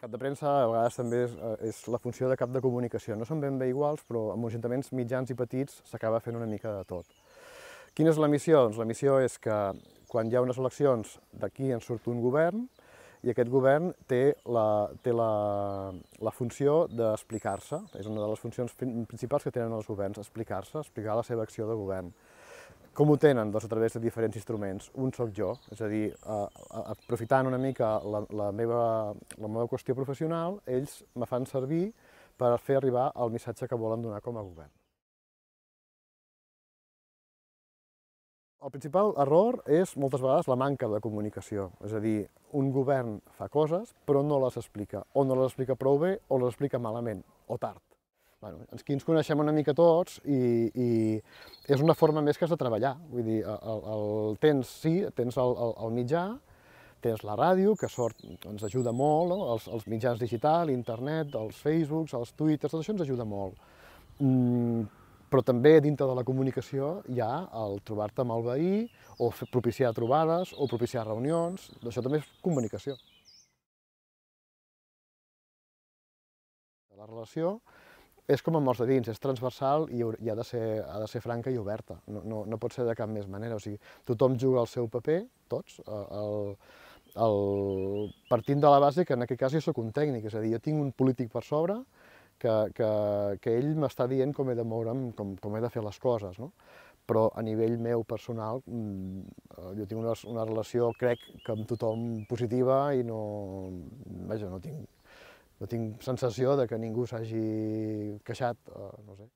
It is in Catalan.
Cap de premsa a vegades també és, eh, és la funció de cap de comunicació. No són ben bé iguals, però amb ajuntaments mitjans i petits s'acaba fent una mica de tot. Quina és la missió? Doncs la missió és que quan hi ha unes eleccions d'aquí en surt un govern i aquest govern té la, té la, la funció d'explicar-se. És una de les funcions principals que tenen els governs, explicar-se, explicar la seva acció de govern. Com ho tenen? Doncs a través de diferents instruments. Un sóc jo, és a dir, eh, aprofitant una mica la, la, meva, la meva qüestió professional, ells me fan servir per fer arribar el missatge que volen donar com a govern. El principal error és moltes vegades la manca de comunicació, és a dir, un govern fa coses però no les explica, o no les explica prou bé o les explica malament, o tard bueno, aquí ens coneixem una mica tots i, i és una forma més que has de treballar. Vull dir, el, el tens, sí, tens el, el, el mitjà, tens la ràdio, que sort, ens ajuda molt, no? els, els mitjans digitals, internet, els Facebooks, els Twitters, tot això ens ajuda molt. Mm, però també dintre de la comunicació hi ha el trobar-te amb el veí, o fer, propiciar trobades, o propiciar reunions, això també és comunicació. La relació és com amb els de dins, és transversal i, i ha, de ser, ha de ser franca i oberta. No, no, no pot ser de cap més manera. O sigui, tothom juga el seu paper, tots, el, el, partint de la base que en aquest cas jo sóc un tècnic, és a dir, jo tinc un polític per sobre que, que, que ell m'està dient com he de moure'm, com, com he de fer les coses, no? però a nivell meu personal mm, jo tinc una, una relació, crec, que amb tothom positiva i no, vaja, no tinc no tinc sensació de que ningú s'hagi queixat, eh, no sé.